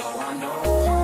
know, I know.